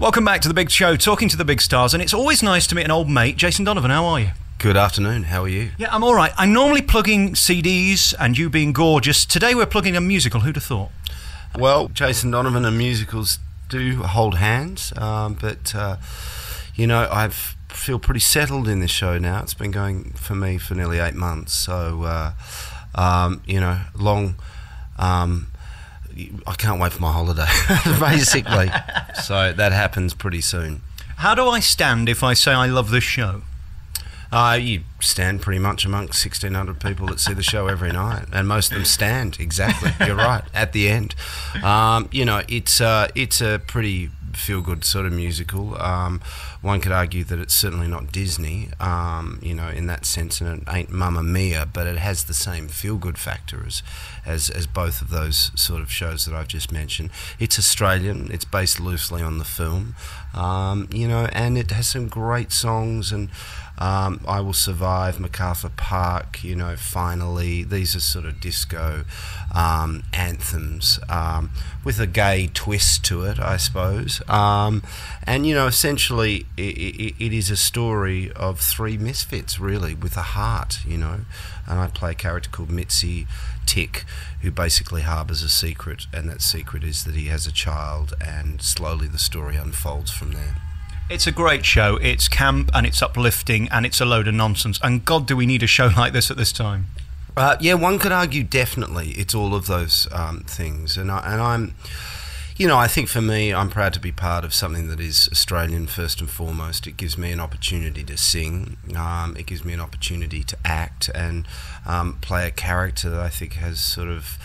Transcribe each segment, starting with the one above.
Welcome back to the big show, talking to the big stars, and it's always nice to meet an old mate. Jason Donovan, how are you? Good afternoon. How are you? Yeah, I'm all right. I'm normally plugging CDs, and you being gorgeous. Today we're plugging a musical. Who'd have thought? Well, Jason Donovan and musicals do hold hands, um, but uh, you know I feel pretty settled in this show now. It's been going for me for nearly eight months, so uh, um, you know, long. Um, I can't wait for my holiday, basically. so that happens pretty soon. How do I stand if I say I love this show? Uh, you stand pretty much amongst 1,600 people that see the show every night, and most of them stand. Exactly, you're right. At the end, um, you know, it's uh, it's a pretty feel good sort of musical. Um, one could argue that it's certainly not Disney, um, you know, in that sense, and it ain't Mamma Mia, but it has the same feel good factor as, as, as both of those sort of shows that I've just mentioned. It's Australian, it's based loosely on the film, um, you know, and it has some great songs and. Um, I Will Survive, MacArthur Park, you know, finally. These are sort of disco um, anthems um, with a gay twist to it, I suppose. Um, and, you know, essentially it, it, it is a story of three misfits, really, with a heart, you know. And I play a character called Mitzi Tick, who basically harbours a secret, and that secret is that he has a child, and slowly the story unfolds from there. It's a great show. It's camp and it's uplifting and it's a load of nonsense. And God, do we need a show like this at this time? Uh, yeah, one could argue definitely it's all of those um, things. And, I, and I'm, you know, I think for me, I'm proud to be part of something that is Australian first and foremost. It gives me an opportunity to sing, um, it gives me an opportunity to act and um, play a character that I think has sort of,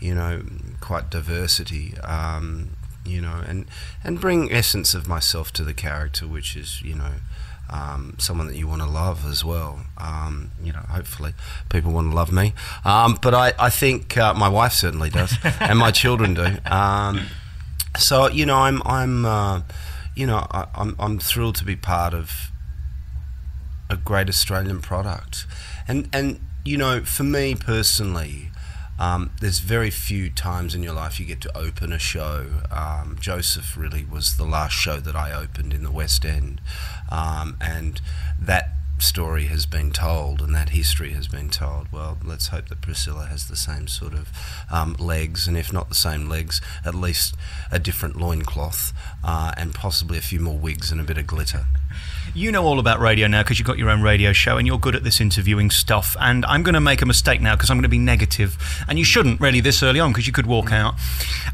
you know, quite diversity. Um, you know, and and bring essence of myself to the character, which is you know. Um, someone that you want to love as well. Um, you know, hopefully people want to love me. Um, but I, I think uh, my wife certainly does, and my children do. Um, so you know, I'm, I'm, uh, you know, I, I'm, I'm thrilled to be part of a great Australian product, and and you know, for me personally, um, there's very few times in your life you get to open a show. Um, Joseph really was the last show that I opened in the West End, um, and that story has been told and that history has been told. Well, let's hope that Priscilla has the same sort of um, legs, and if not the same legs, at least a different loincloth uh, and possibly a few more wigs and a bit of glitter. You know all about radio now because you've got your own radio show and you're good at this interviewing stuff. And I'm going to make a mistake now because I'm going to be negative. And you shouldn't really this early on because you could walk out.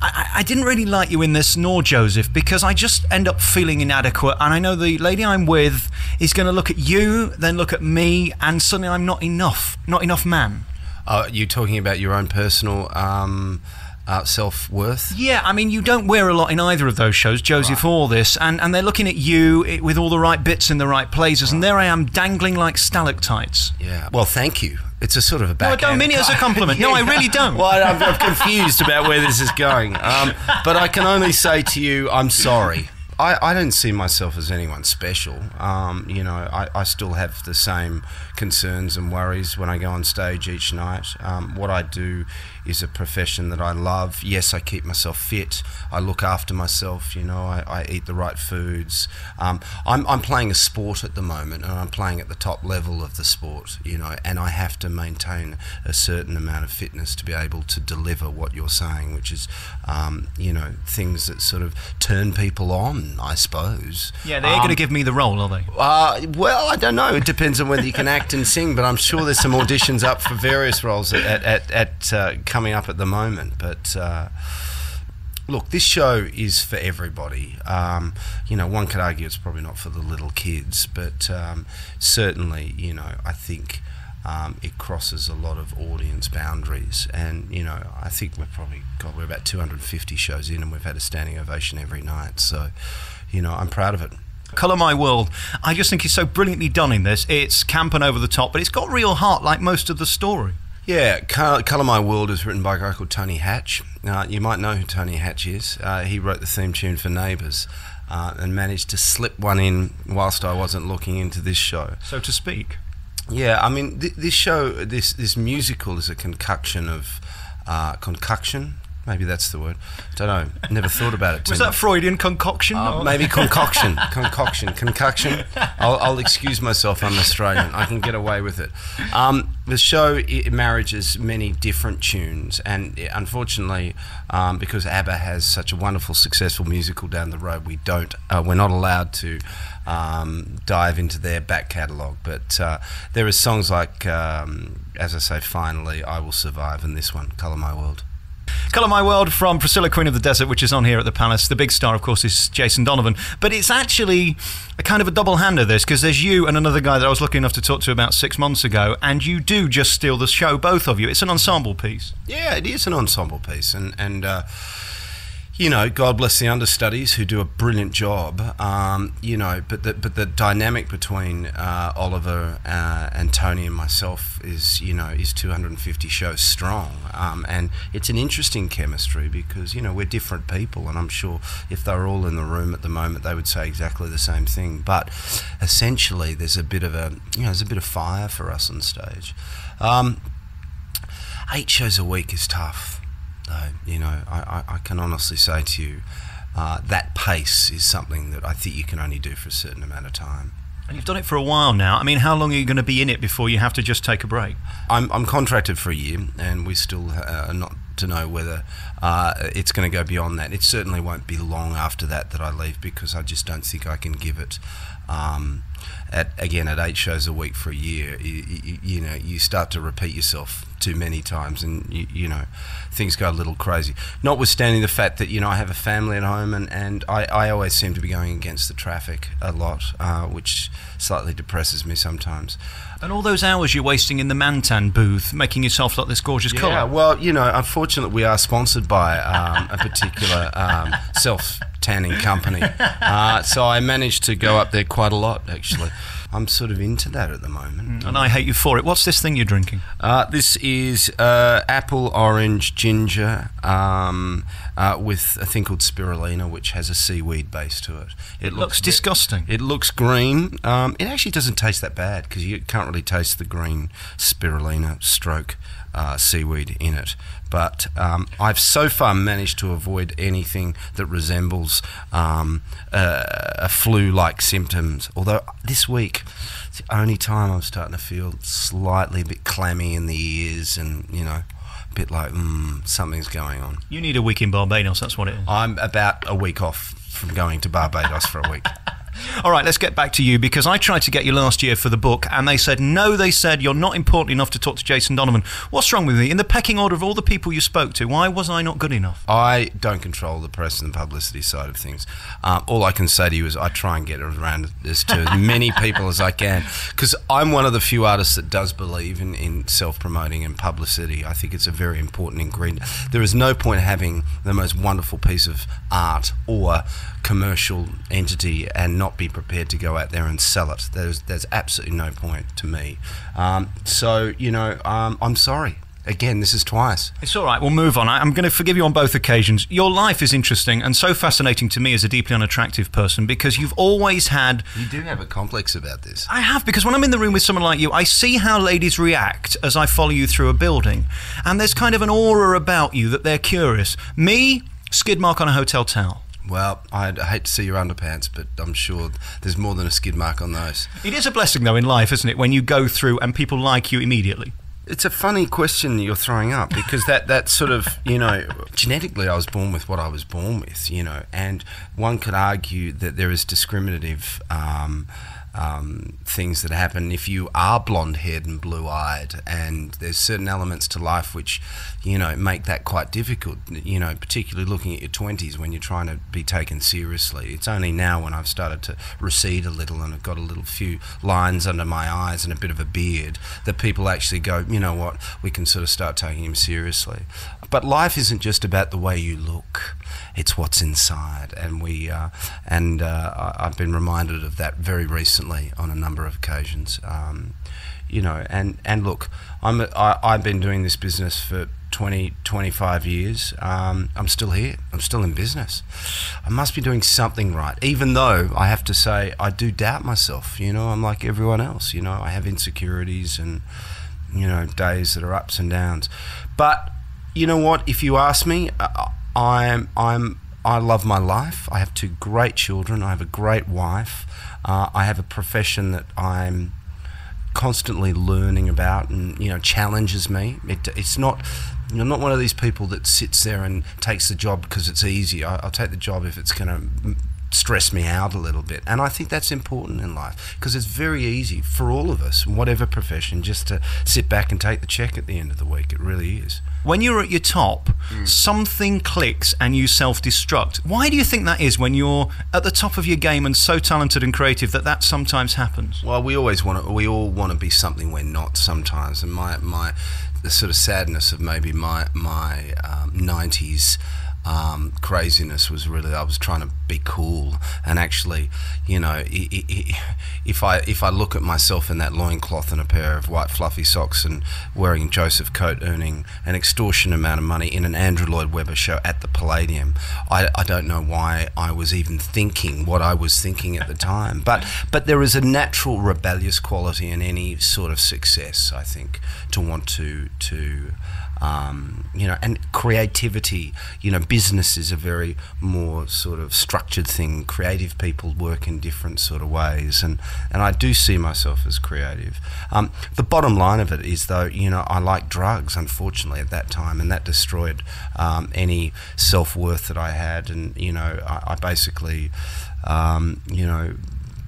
I, I, didn't really like you in this, nor Joseph, because I just end up feeling inadequate. And I know the lady I'm with is going to look at you, then look at me, and suddenly I'm not enough, not enough man. Are you talking about your own personal. Um uh, self worth. Yeah, I mean, you don't wear a lot in either of those shows, Joseph right. or this, and, and they're looking at you with all the right bits in the right places, right. and there I am dangling like stalactites. Yeah, well, thank you. It's a sort of a back. No, I don't mean it as a compliment. yeah. No, I really don't. well, I'm, I'm, confused about where this is going, um, but I can only say to you, I'm sorry. I, I don't see myself as anyone special. Um, you know, I, I still have the same concerns and worries when I go on stage each night. Um, what I do is a profession that I love. Yes, I keep myself fit. I look after myself. You know, I, I eat the right foods. Um, I'm, I'm playing a sport at the moment, and I'm playing at the top level of the sport. You know, and I have to maintain a certain amount of fitness to be able to deliver what you're saying, which is, um, you know, things that sort of turn people on. I suppose. Yeah, they're going to um, give me the role, are they? Uh, well, I don't know. It depends on whether you can act and sing, but I'm sure there's some auditions up for various roles at, at, at uh, coming up at the moment. But uh, look, this show is for everybody. Um, you know, one could argue it's probably not for the little kids, but um, certainly, you know, I think. Um, it crosses a lot of audience boundaries. And, you know, I think we're probably, God, we're about 250 shows in and we've had a standing ovation every night. So, you know, I'm proud of it. Colour My World. I just think it's so brilliantly done in this. It's camp and over the top, but it's got real heart like most of the story. Yeah, Colour My World is written by a guy called Tony Hatch. Uh, you might know who Tony Hatch is. Uh, he wrote the theme tune for Neighbours uh, and managed to slip one in whilst I wasn't looking into this show. So to speak. Yeah, I mean, th- this show, this, this musical is a concoction of uh, concoction Maybe that's the word. Don't know. Never thought about it. Was that much. Freudian concoction? Uh, maybe concoction, concoction, concoction. I'll, I'll, excuse myself. I'm Australian. I can get away with it. Um, the show it marriages many different tunes, and unfortunately, um, because ABBA has such a wonderful, successful musical down the road, we don't. Uh, we're not allowed to. Um, dive into their back catalogue, but uh, there are songs like, um, as I say, finally, I Will Survive, and this one, Colour My World. Colour My World from Priscilla, Queen of the Desert, which is on here at the Palace. The big star, of course, is Jason Donovan. But it's actually a kind of a double hander, this, because there's you and another guy that I was lucky enough to talk to about six months ago, and you do just steal the show, both of you. It's an ensemble piece. Yeah, it is an ensemble piece. And, and uh, you know, God bless the understudies who do a brilliant job. Um, you know, but the but the dynamic between uh, Oliver uh, and Tony and myself is you know is 250 shows strong, um, and it's an interesting chemistry because you know we're different people, and I'm sure if they were all in the room at the moment, they would say exactly the same thing. But essentially, there's a bit of a you know there's a bit of fire for us on stage. Um, eight shows a week is tough though. You know, I, I, I can honestly say to you, uh, that pace is something that I think you can only do for a certain amount of time. And you've done it for a while now. I mean, how long are you going to be in it before you have to just take a break? I'm, I'm contracted for a year, and we still uh, are not to know whether uh, it's going to go beyond that. It certainly won't be long after that that I leave because I just don't think I can give it. Um, at again at eight shows a week for a year, you, you, you, know you start to repeat yourself too many times, and you, you, know things go a little crazy. Notwithstanding the fact that you know I have a family at home, and and I, I always seem to be going against the traffic a lot, uh, which slightly depresses me sometimes. And all those hours you're wasting in the Mantan booth, making yourself like this gorgeous yeah, colour. Yeah, well, you know, unfortunately, we are sponsored by um, a particular um, self tanning company. Uh, so I managed to go up there quite a lot, actually. I'm sort of into that at the moment. Mm, and I hate you for it. What's this thing you're drinking? Uh, this is uh, apple, orange, ginger, um, uh, with a thing called spirulina, which has a seaweed base to it. It, it looks, looks disgusting. It looks green. Um, it actually doesn't taste that bad because you can't really taste the green spirulina stroke uh, seaweed in it. But um, I've so far managed to avoid anything that resembles um, a flu-like symptoms. Although this week, it's the only time I'm starting to feel slightly a bit clammy in the ears, and you know, a bit like mm, something's going on. You need a week in Barbados. That's what it is. I'm about a week off from going to Barbados for a week. All right, let's get back to you because I tried to get you last year for the book and they said, no, they said, you're not important enough to talk to Jason Donovan. What's wrong with me? In the pecking order of all the people you spoke to, why was I not good enough? I don't control the press and the publicity side of things. Um, all I can say to you is I try and get around this to as many people as I can because I'm one of the few artists that does believe in, in self promoting and publicity. I think it's a very important ingredient. There is no point having the most wonderful piece of art or commercial entity and not be prepared to go out there and sell it. There's there's absolutely no point to me. Um, so you know, um, I'm sorry. Again, this is twice. It's all right. We'll move on. I, am going to forgive you on both occasions. Your life is interesting and so fascinating to me as a deeply unattractive person because you've always had. You do have a complex about this. I have because when I'm in the room with someone like you, I see how ladies react as I follow you through a building, and there's kind of an aura about you that they're curious. Me, skid mark on a hotel towel. Well, I'd hate to see your underpants, but I'm sure there's more than a skid mark on those. It is a blessing, though, in life, isn't it, when you go through and people like you immediately? It's a funny question you're throwing up because that, that sort of, you know, genetically I was born with what I was born with, you know, and one could argue that there is discriminative. Um, um, things that happen if you are blonde haired and blue eyed. And there's certain elements to life which, you know, make that quite difficult, you know, particularly looking at your 20s when you're trying to be taken seriously. It's only now when I've started to recede a little and I've got a little few lines under my eyes and a bit of a beard that people actually go, you know what, we can sort of start taking him seriously. But life isn't just about the way you look it's what's inside. And we uh, and uh, I've been reminded of that very recently on a number of occasions. Um, you know, and and look, I'm I, I've been doing this business for 20, 25 years. Um, I'm still here. I'm still in business. I must be doing something right, even though I have to say I do doubt myself. You know, I'm like everyone else. You know, I have insecurities and you know days that are ups and downs, but you know what? If you ask me, I'm I'm I love my life. I have two great children. I have a great wife. Uh, I have a profession that I'm constantly learning about and you know challenges me. It, it's not. I'm not one of these people that sits there and takes the job because it's easy. I, will take the job if it's going to stress me out a little bit. And I think that's important in life because it's very easy for all of us, whatever profession, just to sit back and take the check at the end of the week. It really is. When you're at your top, mm. something clicks and you self destruct. Why do you think that is when you're at the top of your game and so talented and creative that that sometimes happens? Well, we always want to, we all want to be something we're not sometimes. And my, my, the sort of sadness of maybe my, my um, 90s um, craziness was really I was trying to be cool. And actually you know if I if I look at myself in that loincloth and a pair of white fluffy socks and wearing Joseph coat earning an extortionate amount of money in an Andrew Lloyd Webber show at the Palladium I, I don't know why I was even thinking what I was thinking at the time. But but there is a natural rebellious quality in any sort of success I think to want to to um, you know, and creativity. You know, business is a very more sort of structured thing. Creative people work in different sort of ways, and and I do see myself as creative. Um, the bottom line of it is, though, you know, I like drugs. Unfortunately, at that time, and that destroyed um, any self worth that I had, and you know, I, I basically, um, you know,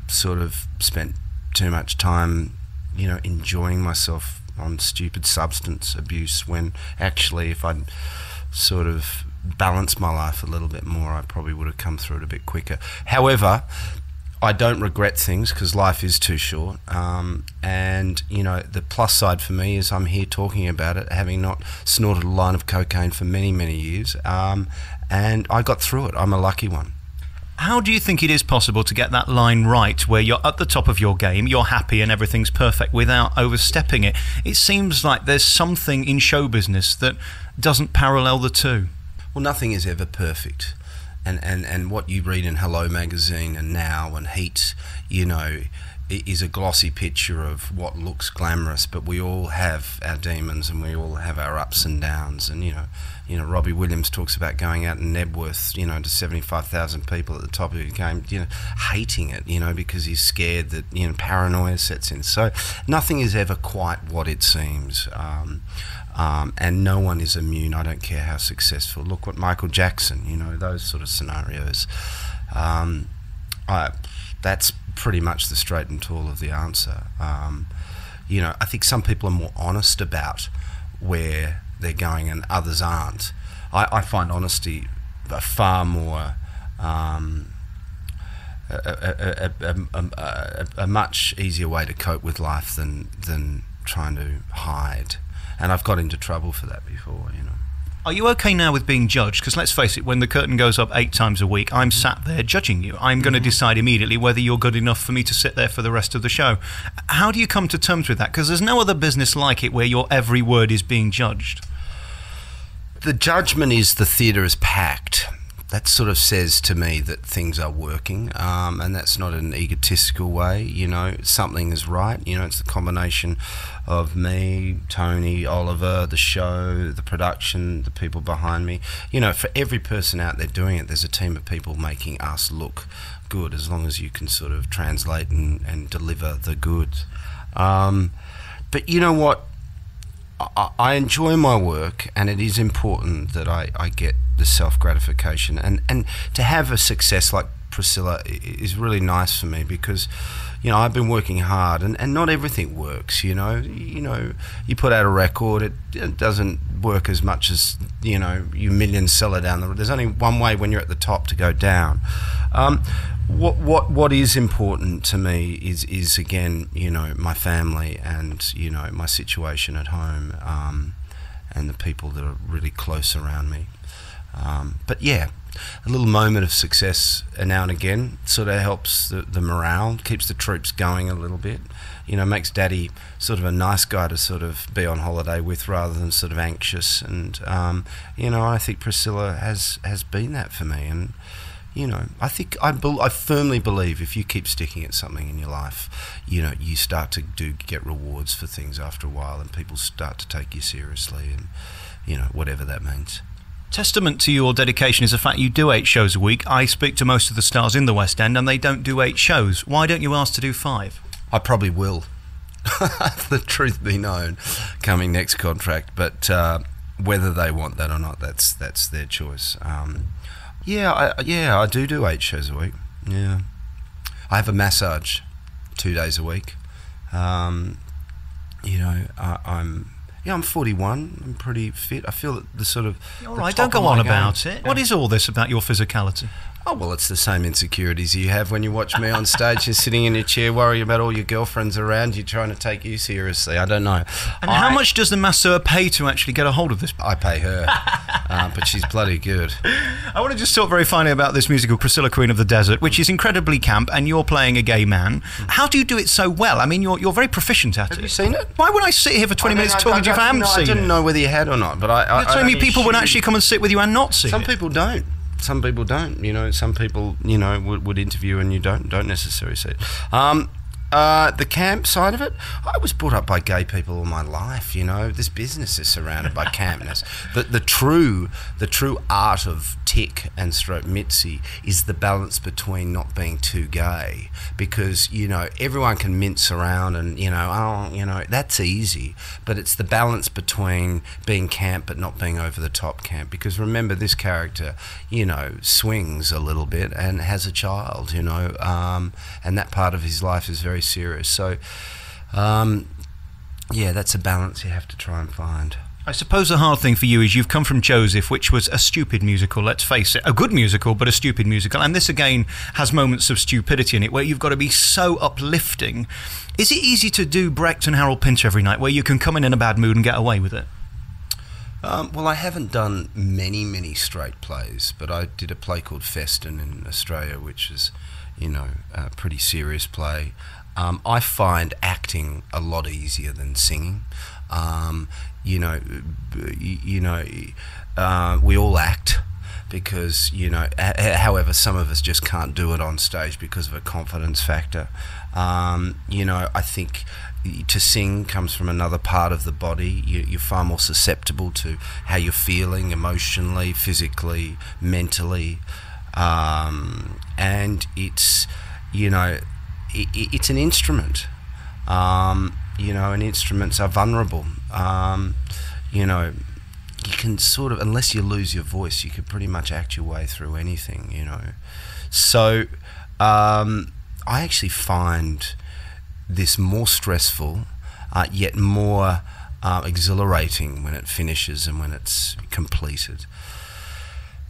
sort of spent too much time, you know, enjoying myself on stupid substance abuse when actually if I'd sort of balanced my life a little bit more, I probably would have come through it a bit quicker. However, I don't regret things because life is too short. Um, and, you know, the plus side for me is I'm here talking about it, having not snorted a line of cocaine for many, many years. Um, and I got through it. I'm a lucky one. How do you think it is possible to get that line right where you're at the top of your game, you're happy and everything's perfect without overstepping it? It seems like there's something in show business that doesn't parallel the two. Well, nothing is ever perfect. And, and, and what you read in Hello magazine and Now and Heat, you know, is a glossy picture of what looks glamorous, but we all have our demons and we all have our ups and downs. And you know, you know, Robbie Williams talks about going out in Knebworth, you know, to seventy-five thousand people at the top of the game, you know, hating it, you know, because he's scared that you know paranoia sets in. So nothing is ever quite what it seems. Um, um, and no one is immune. I don't care how successful. Look what Michael Jackson, you know, those sort of scenarios. Um, I, that's pretty much the straight and tall of the answer. Um, you know, I think some people are more honest about where they're going and others aren't. I, I find honesty a far more um, a, a, a, a, much easier way to cope with life than than trying to hide. And I've got into trouble for that before, you know. Are you okay now with being judged? Because let's face it, when the curtain goes up eight times a week, I'm sat there judging you. I'm going to mm-hmm. decide immediately whether you're good enough for me to sit there for the rest of the show. How do you come to terms with that? Because there's no other business like it where your every word is being judged. The judgment is the theatre is packed that sort of says to me that things are working, um, and that's not an egotistical way. You know, something is right. You know, it's the combination of me, Tony, Oliver, the show, the production, the people behind me. You know, for every person out there doing it, there's a team of people making us look good. As long as you can sort of translate and, and deliver the goods. Um, but you know what? I, enjoy my work, and it is important that I, I get the self gratification and and to have a success like Priscilla is really nice for me because you know I've been working hard and, and not everything works you know. You know you put out a record it, it doesn't work as much as you know you million seller down the road. There's only one way when you're at the top to go down. Um, what what what is important to me is is again you know my family and you know my situation at home um, and the people that are really close around me um, but yeah, a little moment of success now and again sort of helps the, the morale, keeps the troops going a little bit. You know, makes Daddy sort of a nice guy to sort of be on holiday with rather than sort of anxious. And um, you know, I think Priscilla has has been that for me. And you know, I think I, be, I firmly believe if you keep sticking at something in your life, you know, you start to do get rewards for things after a while, and people start to take you seriously. And you know, whatever that means. Testament to your dedication is the fact you do eight shows a week. I speak to most of the stars in the West End, and they don't do eight shows. Why don't you ask to do five? I probably will. the truth be known, coming next contract, but uh, whether they want that or not, that's that's their choice. Um, yeah, I, yeah, I do do eight shows a week. Yeah, I have a massage two days a week. Um, you know, I, I'm yeah, I'm 41. I'm pretty fit. I feel that the sort of All right, don't go on about it. What is all this about your physicality? Oh well, it's the same insecurities you have when you watch me on stage. You're sitting in your chair, worrying about all your girlfriends around you, trying to take you seriously. I don't know. And how much does the masseur pay to actually get a hold of this? I pay her, uh, but she's bloody good. I want to just talk very finally about this musical, Priscilla, Queen of the Desert, which is incredibly camp, and you're playing a gay man. How do you do it so well? I mean, you're, you're very proficient at Have it. you seen it? Why would I sit here for 20 I mean, minutes I- talking to you if I haven't know- seen I didn't it? know whether you had or not, but I. I I me only people would actually come and sit with you and not see Some it. people don't. Some people don't. You know, some people, you know, would, would interview and you don't don't necessarily see it. Um, uh, the camp side of it, I was brought up by gay people all my life. You know, this business is surrounded by campness. The the true the true art of Tick and Stroke Mitzi is the balance between not being too gay, because you know everyone can mince around and you know oh you know that's easy, but it's the balance between being camp but not being over the top camp. Because remember, this character, you know, swings a little bit and has a child, you know, um, and that part of his life is very serious. So, um, yeah, that's a balance you have to try and find. I suppose the hard thing for you is you've come from Joseph, which was a stupid musical, let's face it. A good musical, but a stupid musical. And this again has moments of stupidity in it where you've got to be so uplifting. Is it easy to do Brecht and Harold Pinter every night where you can come in in a bad mood and get away with it? Um, well, I haven't done many, many straight plays, but I did a play called Festen in Australia, which is, you know, a pretty serious play. Um, I find acting a lot easier than singing. Um, you know, you, know, uh, we all act because you know. However, some of us just can't do it on stage because of a confidence factor. Um, you know, I think to sing comes from another part of the body. You, you're far more susceptible to how you're feeling emotionally, physically, mentally, um, and it's you know, i i- it's an instrument. Um, you know, and instruments are vulnerable. Um, you know, you can sort of, unless you lose your voice, you could pretty much act your way through anything, you know. So um, I actually find this more stressful, uh, yet more uh, exhilarating when it finishes and when it's completed.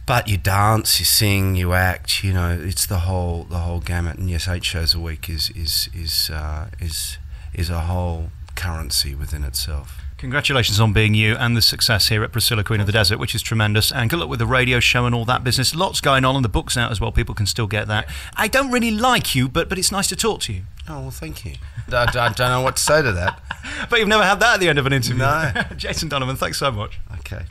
But you dance, you sing, you act. You know, it's the whole the whole gamut. And yes, eight shows a week is is is uh, is is a whole currency within itself. Congratulations on being you and the success here at Priscilla Queen of the Desert, which is tremendous. And good luck with the radio show and all that business. Lots going on, and the book's out as well. People can still get that. I don't really like you, but but it's nice to talk to you. Oh well, thank you. I, I don't know what to say to that. But you've never had that at the end of an interview. No. Jason Donovan, thanks so much. Okay.